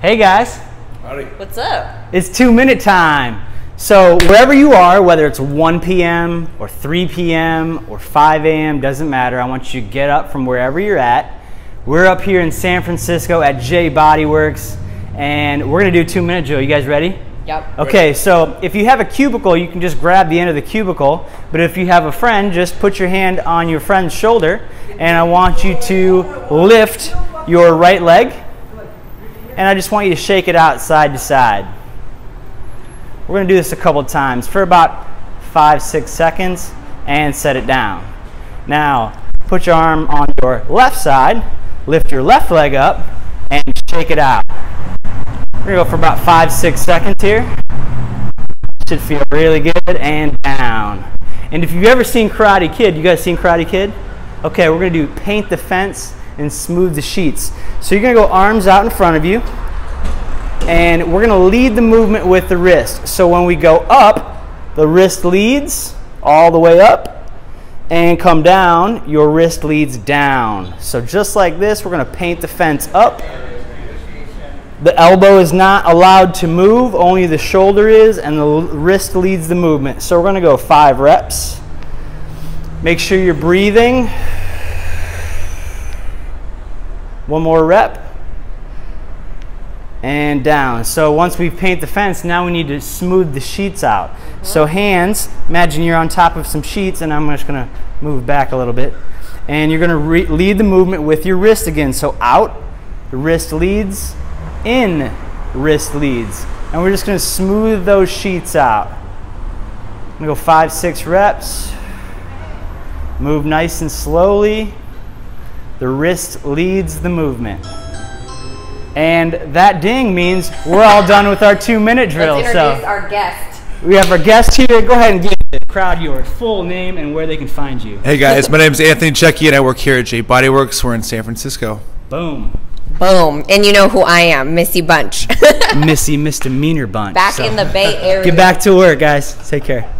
Hey guys, Howdy. What's up? it's two minute time. So, wherever you are, whether it's 1 p.m. or 3 p.m. or 5 a.m., doesn't matter. I want you to get up from wherever you're at. We're up here in San Francisco at J Bodyworks, and we're gonna do two minute drill. You guys ready? Yep. Okay, so if you have a cubicle, you can just grab the end of the cubicle. But if you have a friend, just put your hand on your friend's shoulder, and I want you to lift your right leg, and I just want you to shake it out side to side. We're gonna do this a couple times for about five, six seconds, and set it down. Now, put your arm on your left side, lift your left leg up, and shake it out. We're gonna go for about five, six seconds here. Should feel really good and down. And if you've ever seen Karate Kid, you guys seen Karate Kid? Okay, we're gonna do paint the fence and smooth the sheets. So you're gonna go arms out in front of you, and we're gonna lead the movement with the wrist. So when we go up, the wrist leads all the way up, and come down, your wrist leads down. So just like this, we're gonna paint the fence up. The elbow is not allowed to move, only the shoulder is, and the wrist leads the movement. So we're gonna go five reps. Make sure you're breathing. One more rep. And down. So once we paint the fence, now we need to smooth the sheets out. So uh-huh. hands, imagine you're on top of some sheets, and I'm just gonna move back a little bit. And you're gonna re- lead the movement with your wrist again. So out, wrist leads, in, wrist leads. And we're just gonna smooth those sheets out. I'm gonna go five, six reps. Move nice and slowly. The wrist leads the movement. And that ding means we're all done with our two minute drill. Let's introduce So our guest. we have our guest here. Go ahead and give the crowd your full name and where they can find you. Hey guys, my name is Anthony Checky and I work here at J Bodyworks. We're in San Francisco. Boom. Boom. And you know who I am, Missy Bunch. Missy Misdemeanor Bunch. Back So, in the Bay Area. Get back to work, guys. Take care.